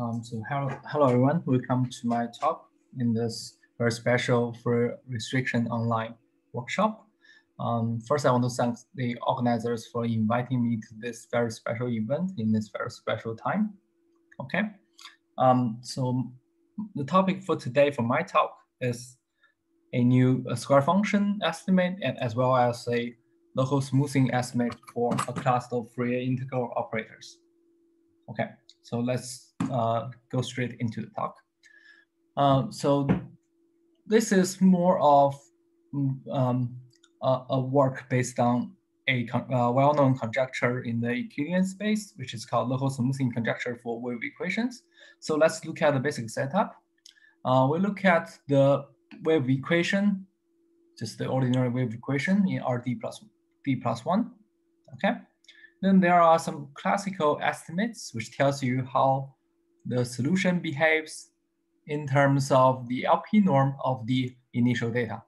Um, so hello, hello everyone. Welcome to my talk in this very special Fourier restriction online workshop. Um, first, I want to thank the organizers for inviting me to this very special event in this very special time. Okay. Um, so the topic for today for my talk is a new square function estimate and as well as a local smoothing estimate for a class of Fourier integral operators. Okay, so let's uh, go straight into the talk. Uh, so this is more of um, a, a, work based on a uh, well-known conjecture in the Euclidean space, which is called local smoothing conjecture for wave equations. So let's look at the basic setup. Uh, we look at the wave equation, just the ordinary wave equation in RD plus D plus one, okay? Then there are some classical estimates which tells you how the solution behaves in terms of the LP norm of the initial data.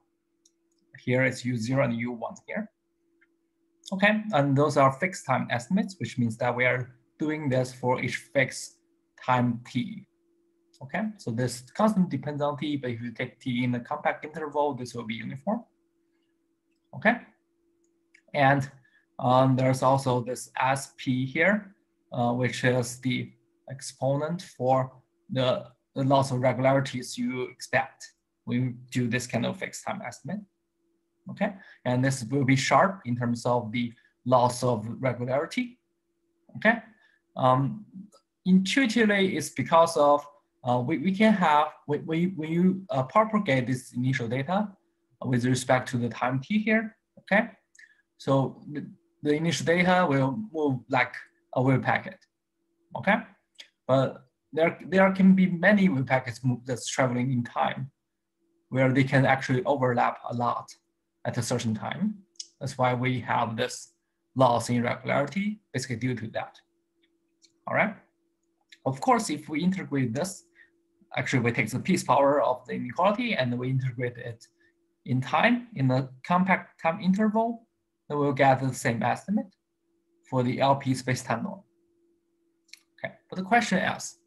Here it's U0 and U1 here. Okay, and those are fixed time estimates, which means that we are doing this for each fixed time t. Okay, so this constant depends on t, but if you take t in the compact interval, this will be uniform. Okay, and um, there's also this SP here, uh, which is the exponent for the, the loss of regularities you expect when you do this kind of fixed time estimate. Okay, and this will be sharp in terms of the loss of regularity. Okay, um, intuitively, it's because of uh, we, we can have, when, when you uh, propagate this initial data with respect to the time t here, okay? So the, initial data will move like a wave packet, okay? But there, there can be many wave packets that's traveling in time where they can actually overlap a lot at a certain time. That's why we have this loss in regularity, basically due to that. All right. Of course, if we integrate this actually we take the piece power of the inequality and we integrate it in time in a compact time interval, then we'll get the same estimate for the LP space-time norm. Okay, but the question is,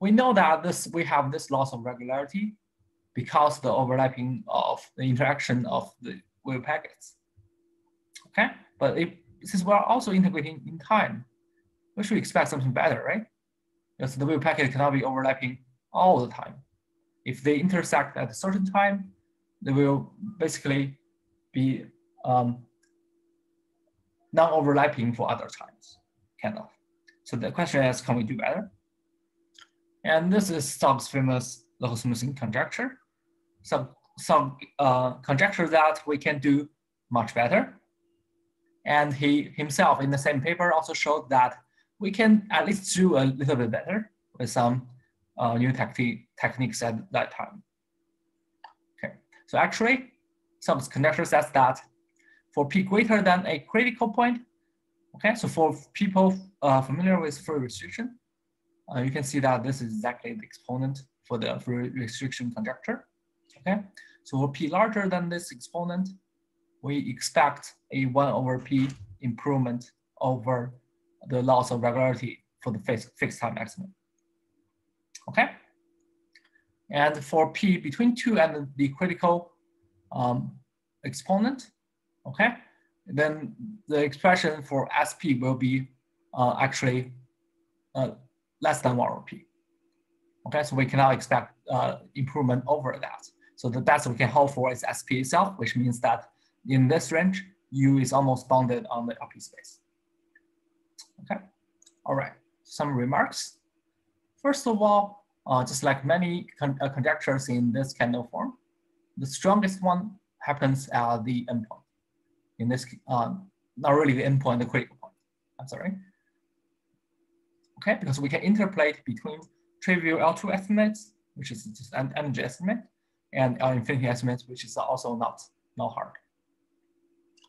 we know that this we have this loss of regularity because the overlapping of the interaction of the wave packets. Okay, but if since we're also integrating in time, we should expect something better, right? Because the wave packet cannot be overlapping all the time. If they intersect at a certain time, they will basically be um, non-overlapping for other times, kind of. So the question is, can we do better? And this is Sogge's famous local smoothing conjecture. Some, some uh, conjecture that we can do much better. And he himself in the same paper also showed that we can at least do a little bit better with some uh, new technique, techniques at that time. Okay, so actually, some conjecture says that for p greater than a critical point, okay, so for people uh, familiar with Fourier restriction, uh, you can see that this is exactly the exponent for the Fourier restriction conjecture, okay? So for p larger than this exponent, we expect a 1 over p improvement over the loss of regularity for the fixed, fixed time estimate okay? And for P between two and the critical um, exponent, okay? Then the expression for SP will be uh, actually uh, less than one over P. Okay, so we cannot expect uh, improvement over that. So the best we can hope for is SP itself, which means that in this range, U is almost bounded on the LP space. Okay, all right, some remarks. First of all, uh, just like many con uh, conjectures in this kind of form, the strongest one happens at the endpoint. In this, uh, not really the endpoint, the critical point. I'm sorry. Okay, because we can interpolate between trivial L2 estimates, which is just an energy estimate, and L infinity estimates, which is also not, not hard.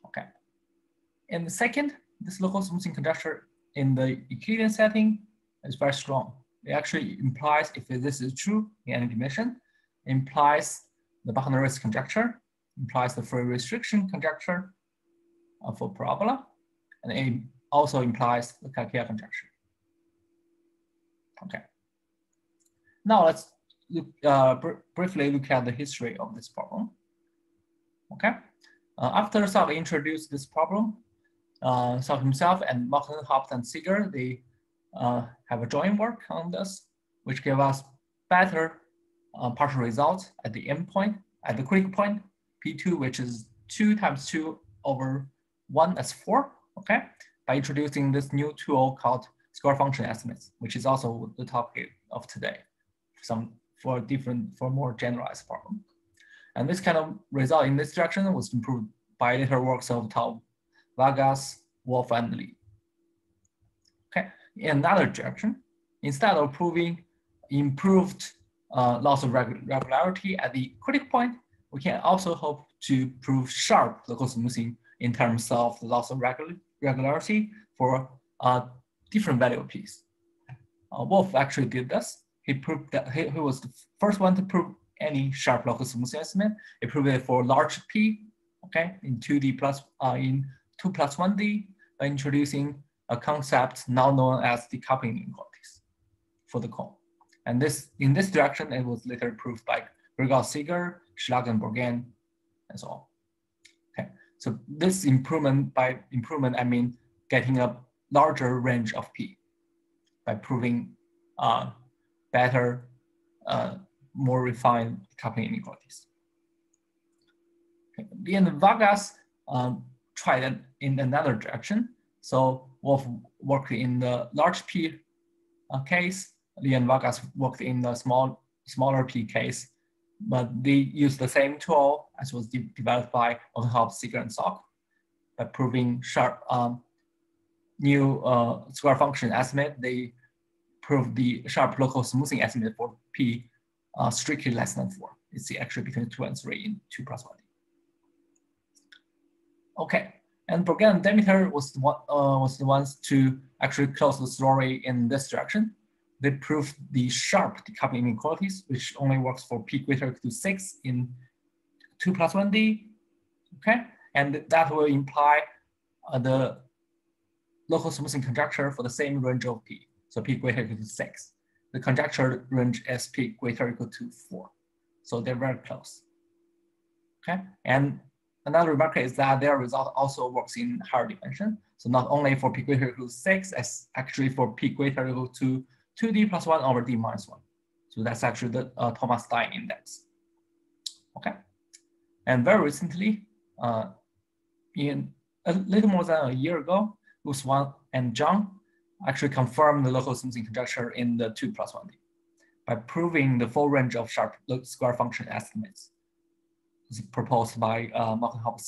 Okay. And the second, this local smoothing conjecture in the Euclidean setting is very strong it actually implies, if this is true in any dimension, implies the Riesz conjecture, implies the Fourier restriction conjecture uh, for parabola, and it also implies the Kakeya conjecture. Okay. Now let's look, uh, br briefly look at the history of this problem. Okay, uh, after Sogge introduced this problem, uh, Sogge himself and Martin, Hobbs, and Seeger, they uh, have a joint work on this, which gave us better uh, partial results at the endpoint, at the critical point, P2, which is two times two over one as four, okay? By introducing this new tool called square function estimates, which is also the topic of today, some for different, for more generalized problem. And this kind of result in this direction was improved by later works of Tao, Vargas, Wolff, and Lee. Okay, in another direction, instead of proving improved uh, loss of regularity at the critical point, we can also hope to prove sharp local smoothing in terms of the loss of regularity for a different value of. Uh, Wolff actually did this. He proved that he, he, was the first one to prove any sharp local smoothing estimate. He proved it for large p, okay, in 2D plus, uh, in 2 plus 1D by introducing a concept now known as decoupling inequalities for the cone. And this in this direction, it was later proved by Garrigós Seeger, Schlag and and so on. So this improvement, by improvement, I mean getting a larger range of P by proving uh, better, uh, more refined coupling inequalities. Okay. And Vargas um, tried in another direction. So Wolff worked in the large P uh, case, Lee and Vargas worked in the small, smaller P case, but they used the same tool as was de developed by Mockenhaupt, Seeger, and Sogge by proving sharp um, new uh, square function estimate. They proved the sharp local smoothing estimate for P uh, strictly less than four. It's the actually between two and three in two plus one. Okay, and Bourgain Demeter was the, one, uh, was the ones to actually close the story in this direction they proved the sharp decoupling inequalities, which only works for p greater to six in two plus one D, okay? And that will imply uh, the local smoothing conjecture for the same range of p, so p greater equal to six. The conjecture range is p greater equal to four. So they're very close, okay? And another remark is that their result also works in higher dimension. So not only for p greater equal to six, as actually for p greater equal to 2d plus 1 over d minus 1. So that's actually the uh, Tomas-Stein index. Okay. And very recently, uh, in a little more than a year ago, Guth, Wang and Zhang actually confirmed the local smoothing conjecture in the 2 plus 1d by proving the full range of sharp square function estimates proposed by uh, Mockenhaupt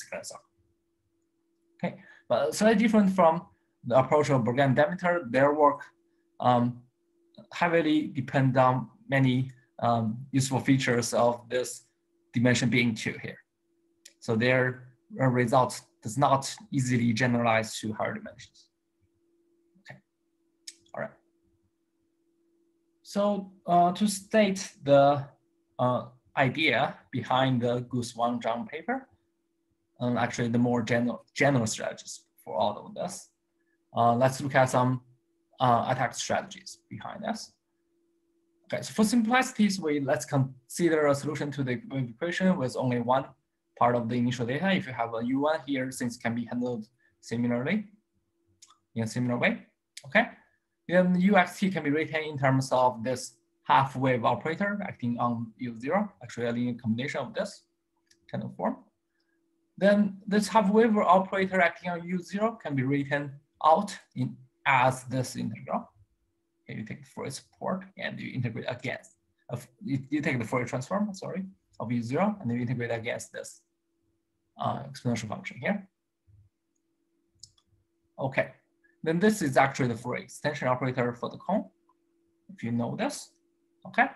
Okay, but slightly different from the approach of Bourgain Demeter, their work um, heavily depend on many um, useful features of this dimension being two here. So their results does not easily generalize to higher dimensions. Okay, all right. So uh, to state the uh, idea behind the Guth Wang Zhang paper, and actually the more general, general strategies for all of this, uh, let's look at some uh, attack strategies behind this. Okay, so for simplicity's way, let's consider a solution to the equation with only one part of the initial data. If you have a U1 here, things can be handled similarly, in a similar way, okay? Then UXT can be written in terms of this half wave operator acting on U0, actually a linear combination of this kind of form. Then this half wave operator acting on U0 can be written out in as this integral. Okay, you take the Fourier support and you integrate against. You, you take the Fourier transform, sorry, of u0 and then you integrate against this uh, exponential function here. Okay, then this is actually the Fourier extension operator for the cone. If you know this, okay.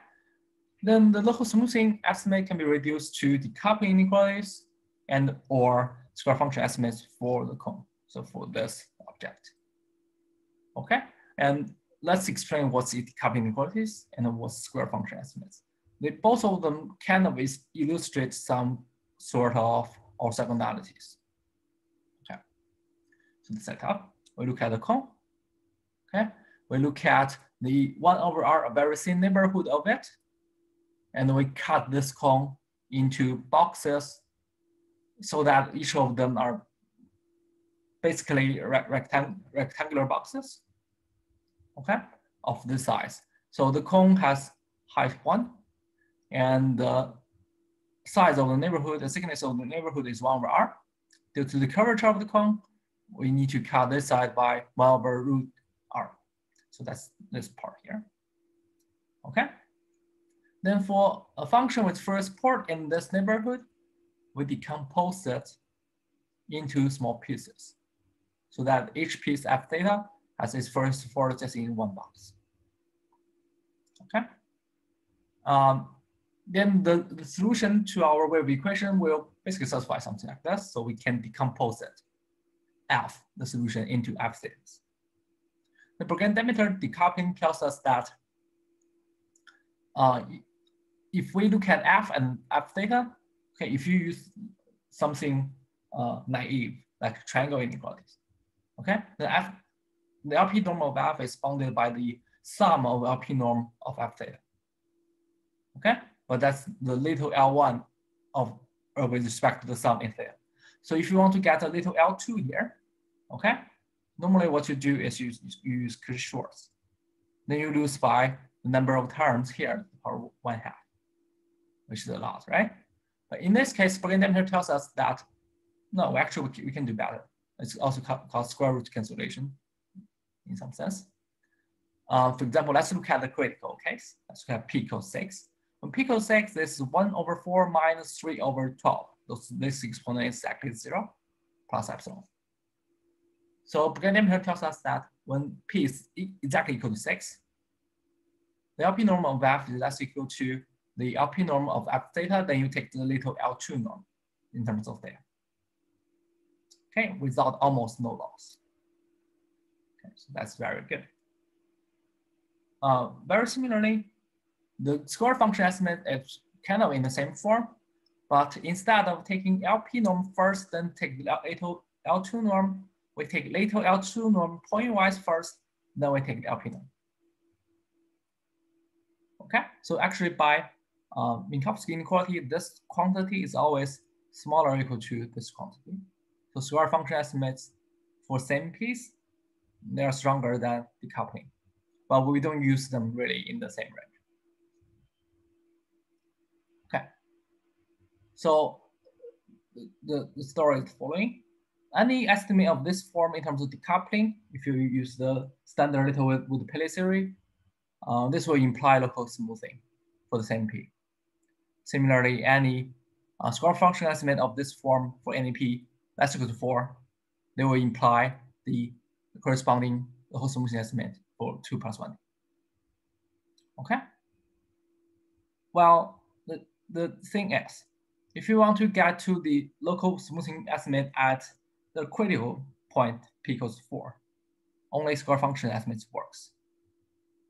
Then the local smoothing estimate can be reduced to decoupling inequalities and or square function estimates for the cone. So for this object. Okay, and let's explain what's the decoupling inequalities and what's square function estimates. They, both of them kind of illustrate some sort of orthogonalities. Okay, so the setup, we look at the cone. Okay, we look at the one over R, a very thin neighborhood of it, and we cut this cone into boxes so that each of them are basically rectang rectangular boxes, okay, of this size. So the cone has height one, and the size of the neighborhood, the thickness of the neighborhood is one over r. Due to the curvature of the cone, we need to cut this side by one over root r. So that's this part here, okay? Then for a function with first port in this neighborhood, we decompose it into small pieces so that each piece f theta has its first port just in one box. Okay. Um, then the, the solution to our wave equation will basically satisfy something like this. So we can decompose it, f, the solution into f thetas. The Bourgain-Demeter decoupling tells us that uh, if we look at f and f theta, okay, if you use something uh, naive like triangle inequalities, okay, the f, the LP norm of f is bounded by the sum of LP norm of f theta, okay, but that's the little L1 of uh, with respect to the sum in there. So if you want to get a little L2 here, okay, normally what you do is you, you use Cauchy-Schwarz. Then you lose by the number of terms here, or one half which is a lot, right? But in this case, Bourgain-Demeter tells us that, no, actually we can do better. It's also called square root cancellation in some sense. Uh, for example, let's look at the critical case. Let's look at p equals 6. When p equals 6, this is 1 over 4 minus 3 over 12. Those, this exponent is exactly 0 plus epsilon. So Bourgain-Demeter tells us that when p is exactly equal to 6, the LP norm of f is less equal to the LP norm of f theta, then you take the little L2 norm in terms of theta. Okay, without almost no loss. Okay, so that's very good. Uh, very similarly, the square function estimate is kind of in the same form, but instead of taking LP norm first, then take the little L2 norm, we take little L2 norm pointwise first, then we take LP norm. Okay, so actually by uh, Minkowski inequality, this quantity is always smaller or equal to this quantity. So square function estimates for same piece, they are stronger than decoupling, but we don't use them really in the same range. Okay, so the, the story is following. Any estimate of this form in terms of decoupling, if you use the standard little with, with Paley theory, uh, this will imply local smoothing for the same P. Similarly, any uh, square function estimate of this form for NEP less equal to 4, they will imply the corresponding local smoothing estimate for 2 plus 1. Okay? Well, the, the thing is, if you want to get to the local smoothing estimate at the critical point p equals 4, only square function estimates works.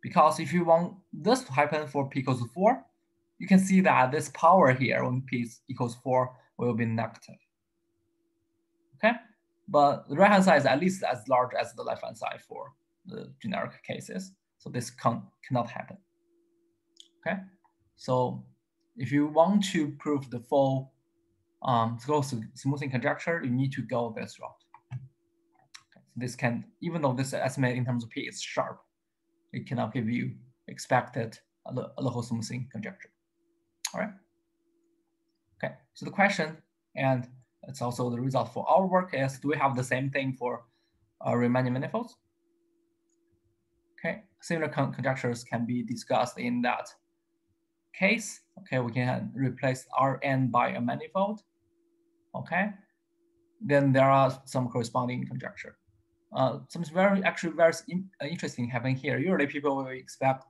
Because if you want this to happen for p equals 4, you can see that this power here when p equals 4 will be negative. Okay, but the right hand side is at least as large as the left hand side for the generic cases. So this can, cannot happen. Okay, so if you want to prove the full um, smoothing conjecture, you need to go this route. This can, even though this estimate in terms of p is sharp, it cannot give you expected local smoothing conjecture. All right. Okay, so the question, and it's also the result for our work is, do we have the same thing for uh, Riemannian manifolds? Okay, similar con conjectures can be discussed in that case. Okay, we can replace Rn by a manifold. Okay, then there are some corresponding conjecture. Uh, something very actually very in, uh, interesting happening here. Usually people will expect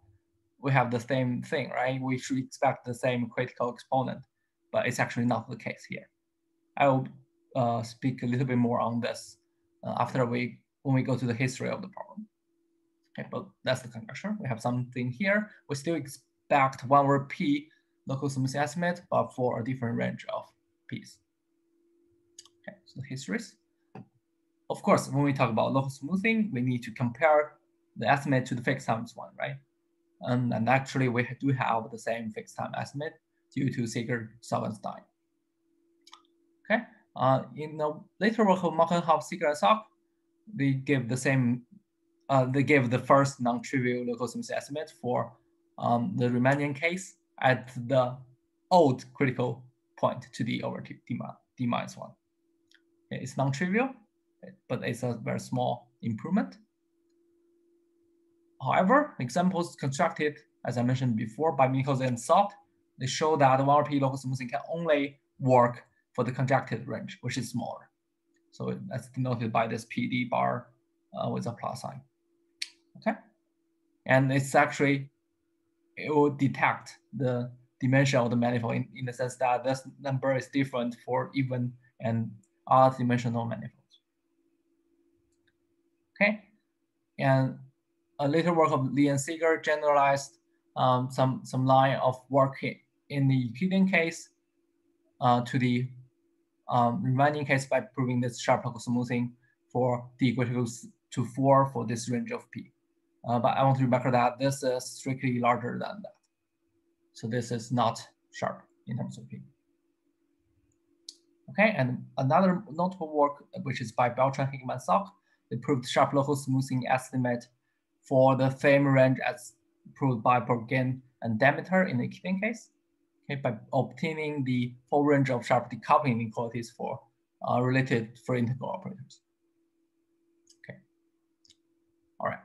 we have the same thing, right? We should expect the same critical exponent, but it's actually not the case here. I will uh, speak a little bit more on this uh, after we when we go to the history of the problem. Okay, but that's the conjecture. We have something here. We still expect one over p local smoothing estimate, but for a different range of p's. Okay, so histories. Of course, when we talk about local smoothing, we need to compare the estimate to the fixed time one, right? Um, and actually we do have the same fixed time estimate due to Seeger Sogge-Stein. Okay, uh, in the later work of Mockenhaupt, Seeger, and Sogge, they give the same, uh, they give the first non-trivial local symmetry estimate for um, the Riemannian case at the old critical point to the over d, minus one. It's non-trivial, but it's a very small improvement. However, examples constructed, as I mentioned before, by Minicozzi and Sogge, they show that 1RP local smoothing can only work for the conjective range, which is smaller. So that's denoted by this PD bar uh, with a plus sign. Okay, and it's actually it will detect the dimension of the manifold in, in the sense that this number is different for even and odd dimensional manifolds. Okay, and a later work of Lee and Seeger generalized um, some, some line of work in the Euclidean case uh, to the um, Riemannian case by proving this sharp local smoothing for d equal to 4 for this range of p. Uh, but I want to remember that this is strictly larger than that. So this is not sharp in terms of p. Okay, and another notable work, which is by Beltran, Hickman, Sogge, they proved sharp local smoothing estimate for the same range as proved by Bourgain and Demeter in the Euclidean case, okay, by obtaining the full range of sharp decoupling inequalities for uh, related Fourier integral operators. Okay, all right.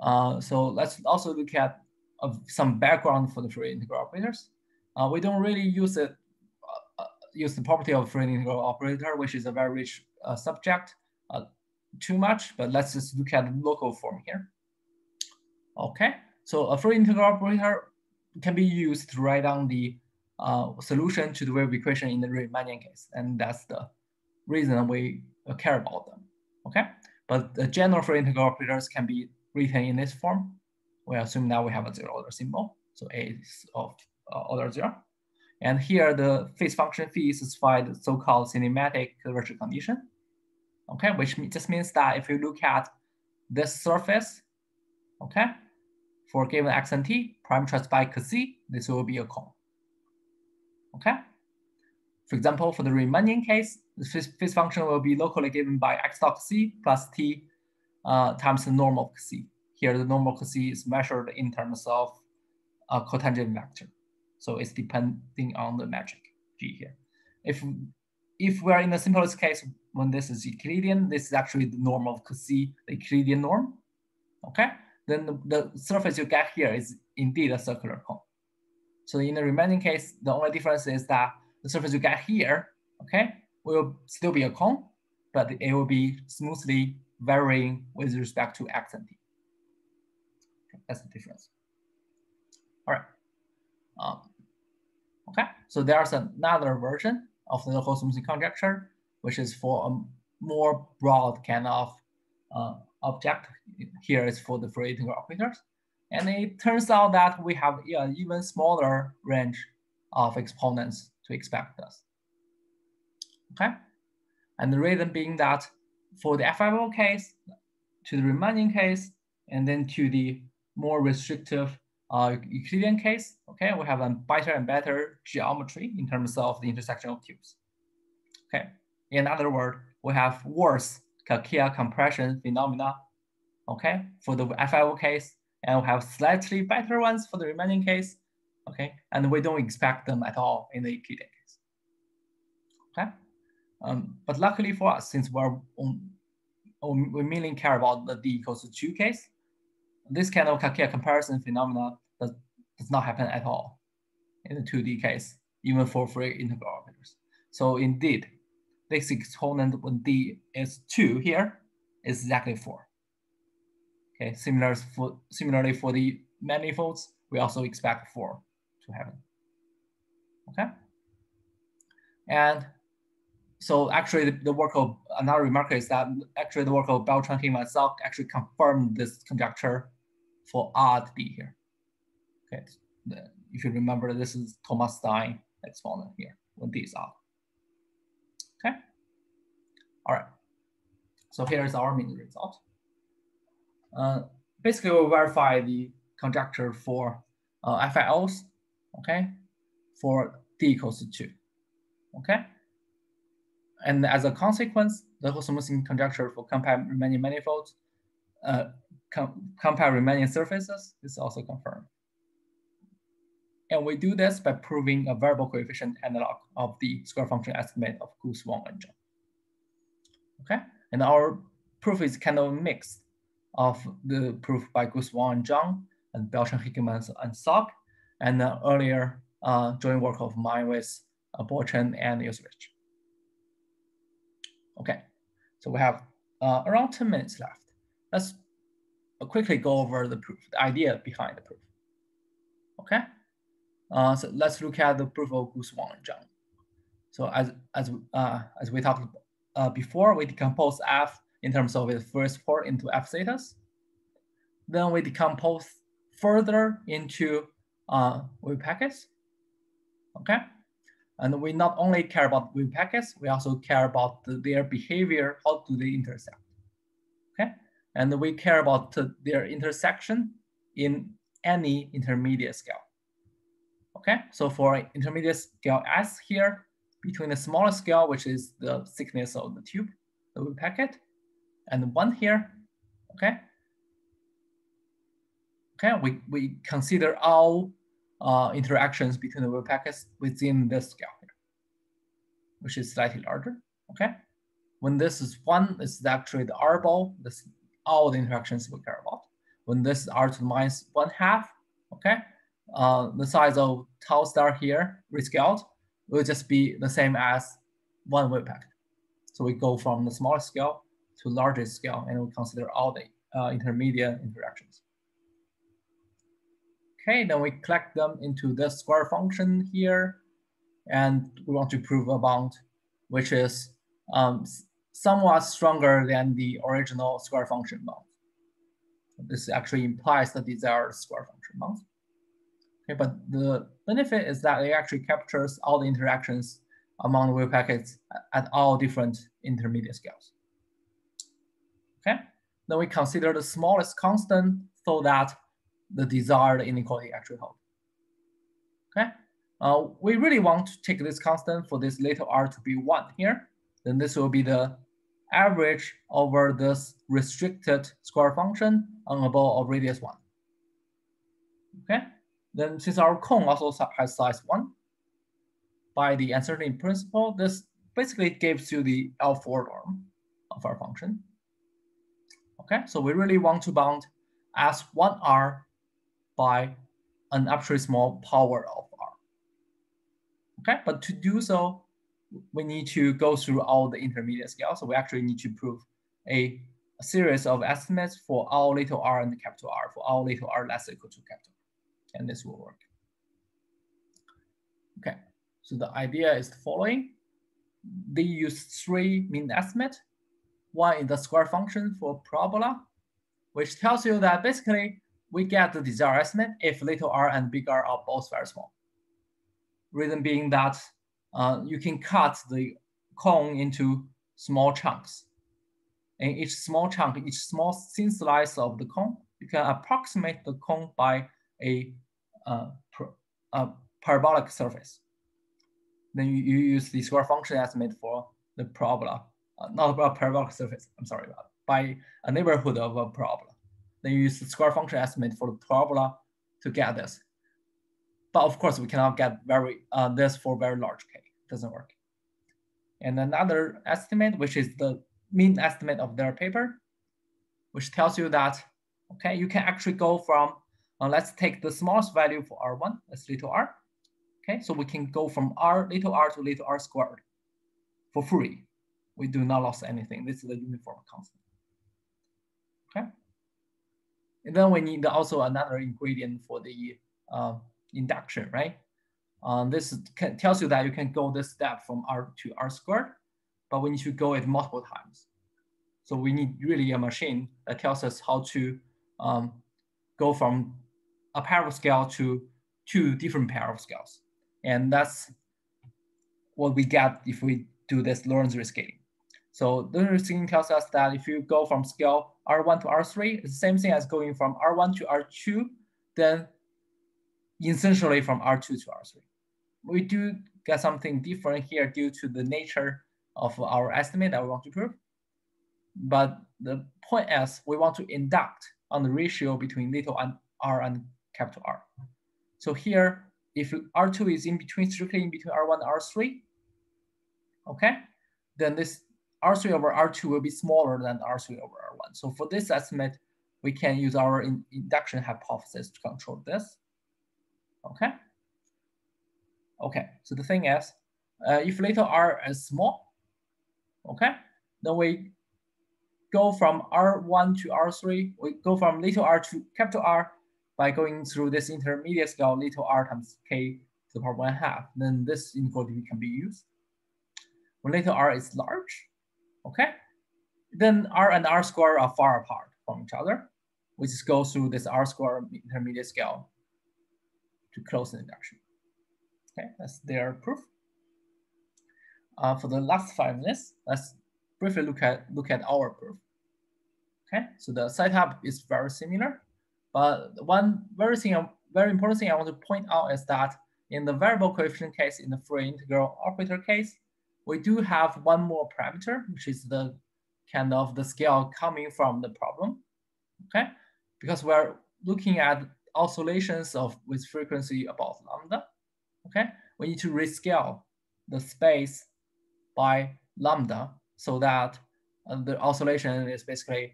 Uh, so let's also look at uh, some background for the Fourier integral operators. Uh, we don't really use it, uh, uh, use the property of Fourier integral operator, which is a very rich subject, too much, but let's just look at the local form here. Okay, so a Fourier integral operator can be used to write down the uh, solution to the wave equation in the Riemannian case, and that's the reason we care about them. Okay, but the general Fourier integral operators can be written in this form. We assume now we have a zero order symbol, so A is of uh, order zero. And here the phase function phi satisfy the so-called cinematic curvature condition. Okay, which just means that if you look at this surface, okay, for given x and t, parameterized by c, this will be a cone. Okay? For example, for the Riemannian case, the phase function will be locally given by x dot c plus t uh, times the norm of c. Here, the norm of c is measured in terms of a cotangent vector. So it's depending on the metric g here. If if we're in the simplest case, when this is Euclidean, this is actually the norm of c, the Euclidean norm. Okay, then the, the surface you get here is indeed a circular cone. So in the Riemannian case, the only difference is that the surface you get here, okay, will still be a cone, but it will be smoothly varying with respect to x and t. Okay, that's the difference. All right. Um, okay, so there's another version of the smoothing conjecture, which is for a more broad kind of uh, object here is for the Fourier integral operators. And it turns out that we have an even smaller range of exponents to expect this. Okay, and the reason being that for the FIO case, to the Riemannian case, and then to the more restrictive uh, Euclidean case, okay, we have a better and better geometry in terms of the intersection of tubes. Okay, in other words, we have worse Kakeya compression phenomena, okay, for the FIO case, and we have slightly better ones for the Riemannian case, okay, and we don't expect them at all in the Euclidean case, okay. Um, but luckily for us, since we're on, on, we mainly care about the d equals to two case, this kind of Kakeya compression phenomena does, does not happen at all in the 2D case, even for Fourier integral operators. So indeed, this exponent when d is 2 here is exactly 4. Okay, similar for, similarly for the manifolds, we also expect 4 to happen. Okay? And so actually the, the, work of another remark is that actually the work of Beltran, Him, and Sogge actually confirmed this conjecture for odd D here. Okay, if you remember, this is Tomas-Stein exponent here when D is. Okay. All right. So here's our main result. Uh, basically we'll verify the conjecture for uh, FIOs, okay, for d equals to two, okay? And as a consequence, the smoothing conjecture for compact Riemannian manifolds, uh, com compact Riemannian surfaces is also confirmed. And we do this by proving a variable coefficient analog of the square function estimate of Guth, Wang, and Zhang. Okay, and our proof is kind of mixed of the proof by Guth, Wang, and Zhang, and Beltran, Hickman, and Sogge, and the earlier uh, joint work of mine with uh, Bochen and Ilsevich. Okay, so we have uh, around 10 minutes left. Let's quickly go over the proof, the idea behind the proof. Okay, uh, so let's look at the proof of Guth, Wang, and Zhang. So as, as, uh, as we talked uh, before, we decompose F in terms of its first port into F zetas. Then we decompose further into uh, packets. Okay, and we not only care about wave packets, we also care about the, their behavior, how do they intersect, okay? And we care about their intersection in any intermediate scale, okay? So for intermediate scale S here, between the smaller scale, which is the thickness of the tube, the wave packet, and one here, okay? Okay, we, we consider all uh, interactions between the wave packets within this scale here, which is slightly larger, okay? When this is one, it's actually the R ball, this all the interactions we care about. When this is R to the minus one half, okay? Uh, the size of tau star here rescaled will just be the same as one wave packet. So we go from the smallest scale to largest scale and we consider all the uh, intermediate interactions. Okay, then we collect them into the square function here. And we want to prove a bound, which is um, somewhat stronger than the original square function bound. This actually implies the desired square function bound. Okay, but the benefit is that it actually captures all the interactions among the wave packets at all different intermediate scales. Okay, then we consider the smallest constant so that the desired inequality actually hold. Okay, uh, we really want to take this constant for this little r to be one here. Then this will be the average over this restricted square function on a ball of radius one. Okay, then since our cone also has size one, by the uncertainty principle, this basically gives you the L4 norm of our function. Okay, so we really want to bound as 1r by an small power of R. Okay, but to do so, we need to go through all the intermediate scales. So we actually need to prove a, a series of estimates for all little r and capital R, for all little r less equal to capital R. And this will work. Okay, so the idea is the following. They use three mean estimate. One is the square function for parabola, which tells you that basically we get the desired estimate if little r and big R are both very small. Reason being that uh, you can cut the cone into small chunks. And each small chunk, each small thin slice of the cone, you can approximate the cone by a, uh, a parabolic surface. Then you, you, use the square function estimate for the parabola, uh, not a parabolic surface, I'm sorry by a neighborhood of a parabola. Then you use the square function estimate for the parabola to get this. But of course, we cannot get very uh, this for very large k. It doesn't work. And another estimate, which is the mean estimate of their paper, which tells you that, okay, you can actually go from, uh, let's take the smallest value for R1, that's little r. Okay, so we can go from r little r to little r squared for free. We do not lose anything. This is the uniform constant. Okay. And then we need also another ingredient for the uh, induction, right? Um, this can, tells you that you can go this step from R to R squared, but we need to go it multiple times. So we need really a machine that tells us how to um, go from a pair of scale to two different pair of scales. And that's what we get if we do this Lorentz rescaling. So the reasoning tells us that if you go from scale R1 to R3, it's the same thing as going from R1 to R2, then essentially from R2 to R3. We do get something different here due to the nature of our estimate that we want to prove. But the point is we want to induct on the ratio between little and r and capital R. So here, if R2 is in between, strictly in between R1 and R3, okay, then this R3 over R2 will be smaller than R3 over R1. So for this estimate, we can use our in induction hypothesis to control this. Okay. Okay, so the thing is, uh, if little r is small, okay, then we go from R1 to R3, we go from little r to capital R by going through this intermediate scale little r times k to the power one half. Then this inequality can be used. When little r is large, okay? Then R and R square are far apart from each other. We just go through this R square intermediate scale to close the induction. Okay, that's their proof. Uh, for the last five minutes, let's briefly look at look at our proof. Okay, so the setup is very similar, but one very thing, very important thing I want to point out is that in the variable coefficient case, in the Fourier integral operator case, we do have one more parameter, which is the kind of the scale coming from the problem, okay? Because we're looking at oscillations of with frequency about lambda, okay? We need to rescale the space by lambda so that uh, the oscillation is basically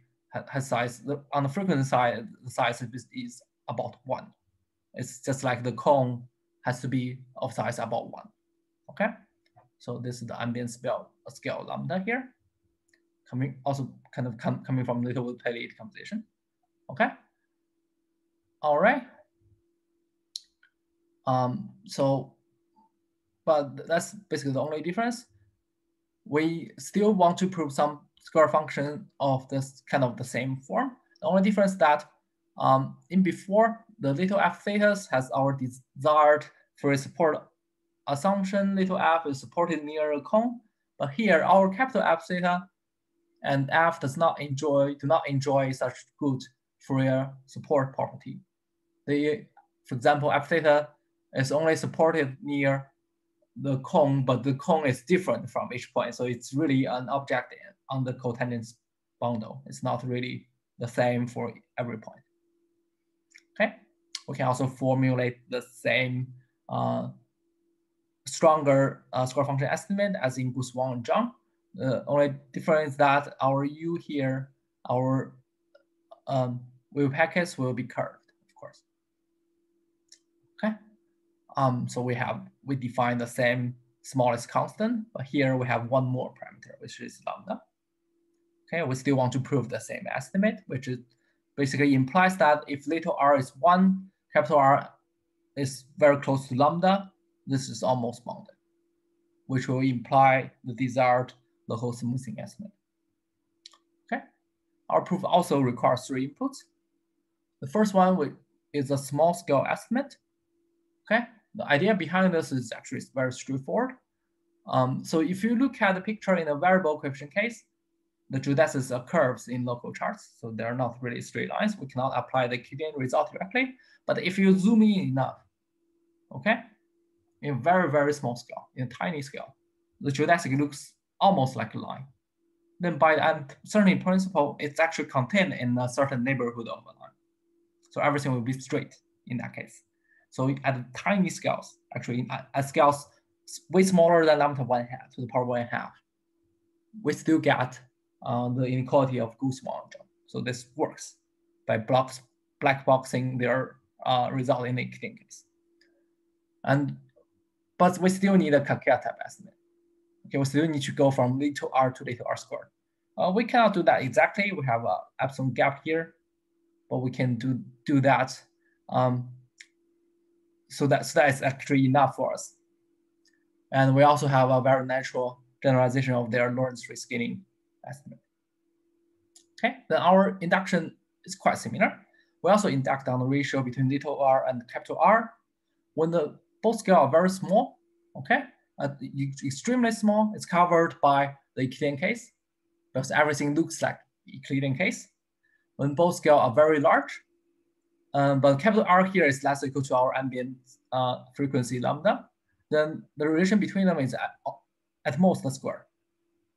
has size, the, on the frequency side, the size is, is about one. It's just like the cone has to be of size about one, okay? So this is the ambient scale, scale lambda here, coming also kind of com coming from Littlewood Paley decomposition. Okay. All right. Um, so, but that's basically the only difference. We still want to prove some square function of this kind of the same form. The only difference that um, in before the little f theta has our desired Fourier support assumption little f is supported near a cone, but here our capital F theta and f does not enjoy do not enjoy such good Fourier support property. The, for example, F theta is only supported near the cone, but the cone is different from each point. So it's really an object on the cotangent bundle. It's not really the same for every point. Okay, we can also formulate the same uh, stronger uh, square function estimate as in Wang and Zhang. The only difference is that our U here, our um, wave packets will be curved, of course. Okay. Um, so we have, we define the same smallest constant, but here we have one more parameter, which is lambda. Okay, we still want to prove the same estimate, which is basically implies that if little r is one, capital R is very close to lambda, this is almost bounded, which will imply the desired local smoothing estimate. Okay, our proof also requires three inputs. The first one is a small scale estimate. Okay, the idea behind this is actually very straightforward. Um, so if you look at the picture in a variable coefficient case, the geodesics are curves in local charts, so they're not really straight lines. We cannot apply the Euclidean result directly, but if you zoom in enough, okay, in very, very small scale, in a tiny scale. The geodesic looks almost like a line. Then by the uncertainty principle, it's actually contained in a certain neighborhood of a line. So everything will be straight in that case. So at tiny scales, actually at scales way smaller than lambda one half to the power one half, we still get uh, the inequality of Guth-Wang. So this works by blocks, black boxing their uh, result in the case. And but we still need a Kakeya type estimate. Okay, we still need to go from little r to little r squared. Uh, we cannot do that exactly. We have a epsilon gap here, but we can do do that. Um, so that so that is actually enough for us. And we also have a very natural generalization of their Lorentz rescaling estimate. Okay, then our induction is quite similar. We also induct on the ratio between little r and capital R. When the both scale are very small, okay? Uh, extremely small, it's covered by the Euclidean case. because everything looks like Euclidean case. When both scale are very large, um, but capital R here is less equal to our ambient uh, frequency lambda, then the relation between them is at, at most the square,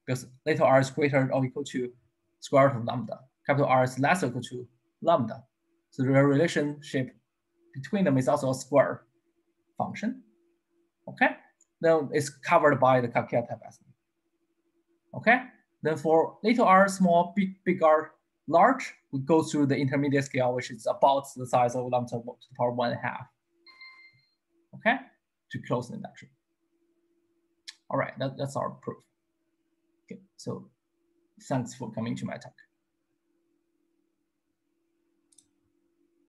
because little r is greater or equal to square root of lambda. Capital R is less equal to lambda. So the relationship between them is also a square function. Okay, then it's covered by the Kakeya type estimate. Okay, then for little r, small, big, big R, large, we go through the intermediate scale, which is about the size of lambda to the power one half. Okay, to close the induction. All right, that, that's our proof. Okay, so thanks for coming to my talk.